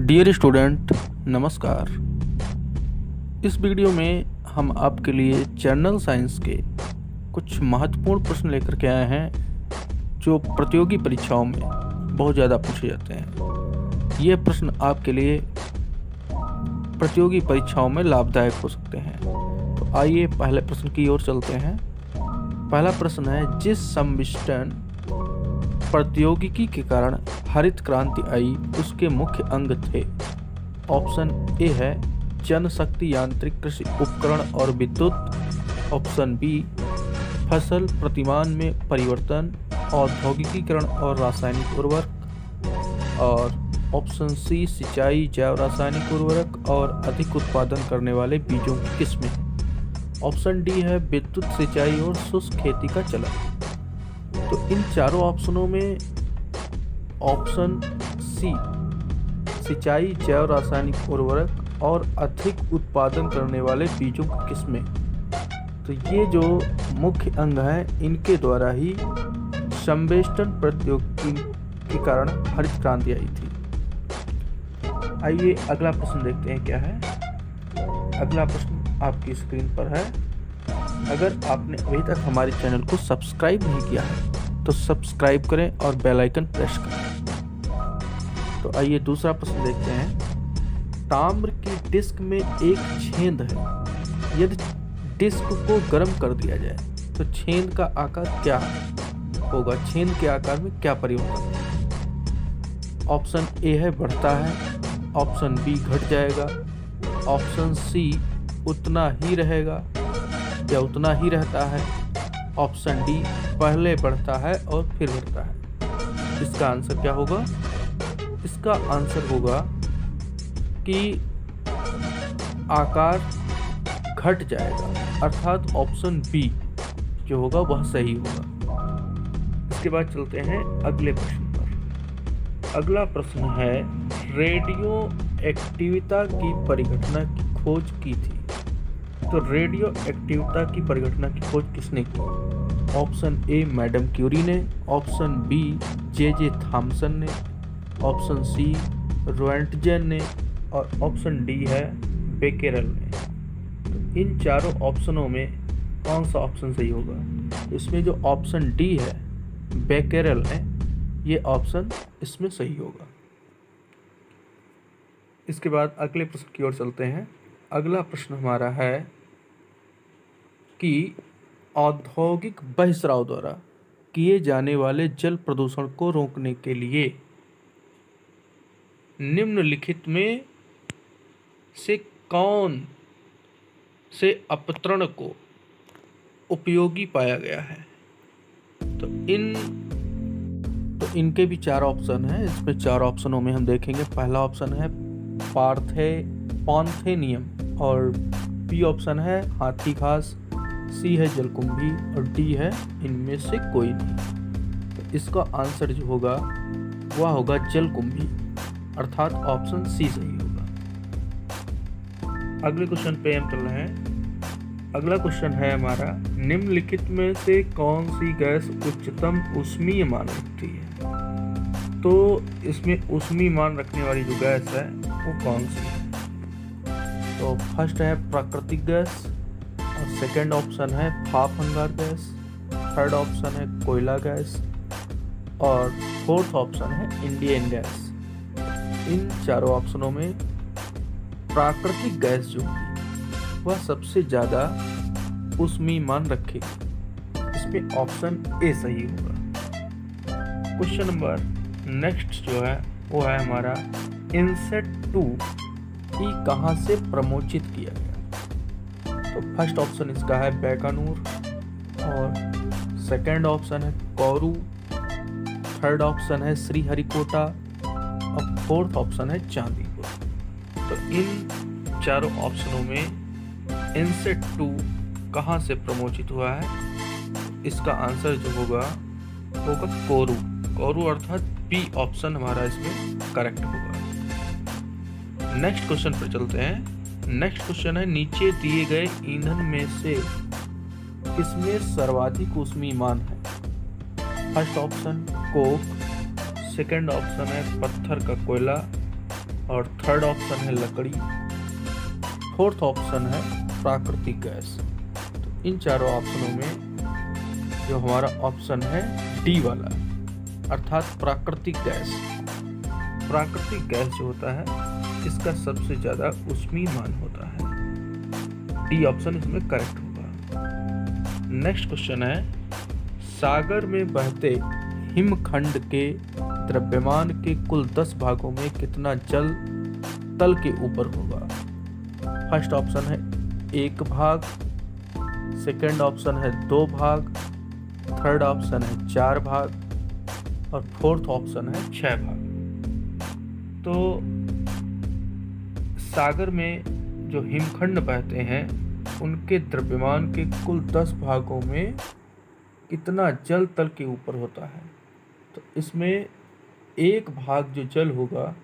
Dear student नमस्कार। इस video में हम आपके लिए जनरल साइंस के कुछ महत्वपूर्ण प्रश्न लेकर के आए हैं, जो प्रतियोगी परीक्षाओं में बहुत ज़्यादा पूछे जाते हैं। ये प्रश्न आपके लिए प्रतियोगी परीक्षाओं में लाभदायक हो सकते हैं। तो आइए पहले प्रश्न की ओर चलते हैं। पहला प्रश्न है, जिस सम्मिष्टन प्रौद्योगिकी के कारण हरित क्रांति आई, उसके मुख्य अंग थे। ऑप्शन ए है जनशक्ति यांत्रिक कृषि उपकरण और विद्युत। ऑप्शन बी, फ़सल प्रतिमान में परिवर्तन, औद्योगिकीकरण और रासायनिक उर्वरक। और ऑप्शन सी, सिंचाई, जैव रासायनिक उर्वरक और अधिक उत्पादन करने वाले बीजों की किस्में। ऑप्शन डी है विद्युत सिंचाई और शुष्क खेती का चलन। तो इन चारों ऑप्शनों में ऑप्शन सी, सिंचाई, जैव रासायनिक उर्वरक और अधिक उत्पादन करने वाले बीजों की किस्में। तो ये जो मुख्य अंग हैं, इनके द्वारा ही संवेष्टन प्रौद्योगिकी के कारण हरित क्रांति आई थी। आइए अगला प्रश्न देखते हैं क्या है। अगला प्रश्न आपकी स्क्रीन पर है। अगर आपने अभी तक हमारे चैनल को सब्सक्राइब नहीं किया है तो सब्सक्राइब करें और बेल आइकन प्रेस करें। तो आइए दूसरा प्रश्न देखते हैं। ताम्र की डिस्क में एक छेद है। यदि डिस्क को गर्म कर दिया जाए तो छेद का आकार क्या होगा? छेद के आकार में क्या परिवर्तन ऑप्शन ए है, बढ़ता है। ऑप्शन बी, घट जाएगा। ऑप्शन सी, उतना ही रहेगा या उतना ही रहता है। ऑप्शन डी, पहले बढ़ता है और फिर घटता है। इसका आंसर क्या होगा? इसका आंसर होगा कि आकार घट जाएगा, अर्थात ऑप्शन बी जो होगा वह सही होगा। इसके बाद चलते हैं अगले प्रश्न पर। अगला प्रश्न है, रेडियो एक्टिविता की परिघटना की खोज की थी। तो रेडियो एक्टिविता की परिघटना की खोज किसने की? ऑप्शन ए मैडम क्यूरी ने, option B J J Thomson ने, ऑप्शन सी रोएंटजेन ने और ऑप्शन डी है बेकेरल ने। तो इन चारों ऑप्शनों में कौन सा ऑप्शन सही होगा? इसमें जो ऑप्शन डी है, बेकेरल है, ये ऑप्शन इसमें सही होगा। इसके बाद अगले प्रश्न की ओर चलते हैं। अगला प्रश्न हमारा है कि औद्योगिक बहिस्राव द्वारा किए जाने वाले जल प्रदूषण को रोकने के लिए निम्नलिखित में से कौन से अपतरण को उपयोगी पाया गया है? तो इन तो इनके भी चार ऑप्शन हैं। इसमें चार ऑप्शनों में हम देखेंगे। पहला ऑप्शन है पार्थे पॉन्थेनियम और बी ऑप्शन है हाथी घास। सी है जलकुंभी और डी है इनमें से कोई नहीं। तो इसका आंसर जो होगा, वह होगा जलकुंभी। अर्थात ऑप्शन सी सही होगा। अगले क्वेश्चन पे हम चल रहे हैं। अगला क्वेश्चन है हमारा, निम्नलिखित में से कौन सी गैस उच्चतम उष्मीय मान रखती है? तो इसमें उष्मीय मान रखने वाली जो गैस है, वो कौन सी है? तो फ़र्स्ट है प्राकृतिक गैस सेकेंड ऑप्शन है भाप अंगार गैस थर्ड ऑप्शन है कोयला गैस, और फोर्थ ऑप्शन है इंडियन गैस। इन चारों ऑप्शनों में प्राकृतिक गैस जो वह सबसे ज़्यादा उसमें मान रखेगी। इसमें ऑप्शन ए सही होगा। क्वेश्चन नंबर नेक्स्ट जो है, वो है हमारा इनसेट टू ई कहाँ से प्रमोचित किया गया? तो फ़र्स्ट ऑप्शन इसका है बैकानूर और सेकंड ऑप्शन है कौरू थर्ड ऑप्शन है श्रीहरिकोटा और फोर्थ ऑप्शन है चांदीपुर। तो इन चारों ऑप्शनों में इनसेट टू कहाँ से प्रमोचित हुआ है? इसका आंसर जो होगा होगा कोरू। कोरू अर्थात बी ऑप्शन हमारा इसमें करेक्ट होगा। नेक्स्ट क्वेश्चन पर चलते हैं। नेक्स्ट क्वेश्चन है, नीचे दिए गए ईंधन में से किसमें सर्वाधिक उष्मी मान है? First option coke second option है पत्थर का कोयला और थर्ड ऑप्शन है लकड़ी. फोर्थ ऑप्शन है प्राकृतिक गैस. तो इन चारों ऑप्शनों में जो हमारा ऑप्शन है डी वाला, अर्थात प्राकृतिक गैस. प्राकृतिक गैस जो होता है इसका सबसे ज़्यादा उसमी मान होता है। डी ऑप्शन इसमें करेक्ट होगा। नेक्स्ट क्वेश्चन है, सागर में बहते हिमखंड के द्रव्यमान के कुल दस भागों में कितना जल तल के ऊपर होगा? फ़र्स्ट ऑप्शन है एक भाग सेकंड ऑप्शन है दो भाग थर्ड ऑप्शन है चार भाग, और फोर्थ ऑप्शन है छह भाग। तो सागर में जो हिमखंड बहते हैं, उनके द्रव्यमान के कुल दस भागों में कितना जल तल के ऊपर होता है। तो इसमें एक भाग जो जल होगा,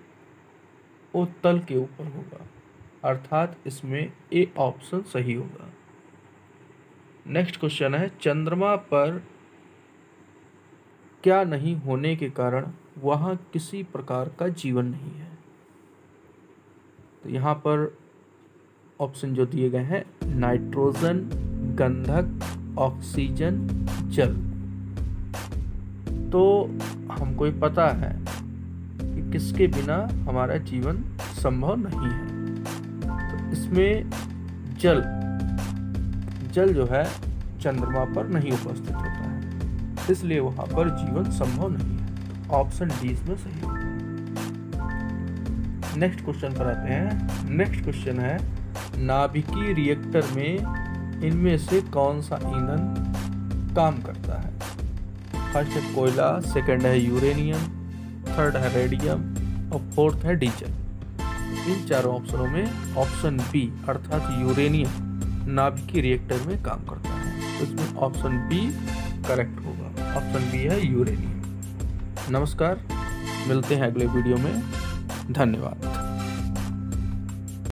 वो तल के ऊपर होगा। अर्थात इसमें ए ऑप्शन सही होगा। नेक्स्ट क्वेश्चन है, चंद्रमा पर क्या नहीं होने के कारण वहाँ किसी प्रकार का जीवन नहीं है? तो यहाँ पर ऑप्शन जो दिए गए हैं नाइट्रोजन गंधक ऑक्सीजन जल। तो हमको ये पता है कि किसके बिना हमारा जीवन संभव नहीं है। तो इसमें जल जल जो है, चंद्रमा पर नहीं उपस्थित होता है। इसलिए वहाँ पर जीवन संभव नहीं है। तो ऑप्शन डी इसमें सही नेक्स्ट क्वेश्चन पर आते हैं। नेक्स्ट क्वेश्चन है, नाभिकीय रिएक्टर में इनमें से कौन सा ईंधन काम करता है? फ़र्स्ट है कोयला सेकंड है यूरेनियम थर्ड है रेडियम और फोर्थ है डीजल इन चारों ऑप्शनों में ऑप्शन बी अर्थात यूरेनियम नाभिकीय रिएक्टर में काम करता है। तो इसमें ऑप्शन बी करेक्ट होगा। ऑप्शन बी है यूरेनियम नमस्कार, मिलते हैं अगले वीडियो में। धन्यवाद।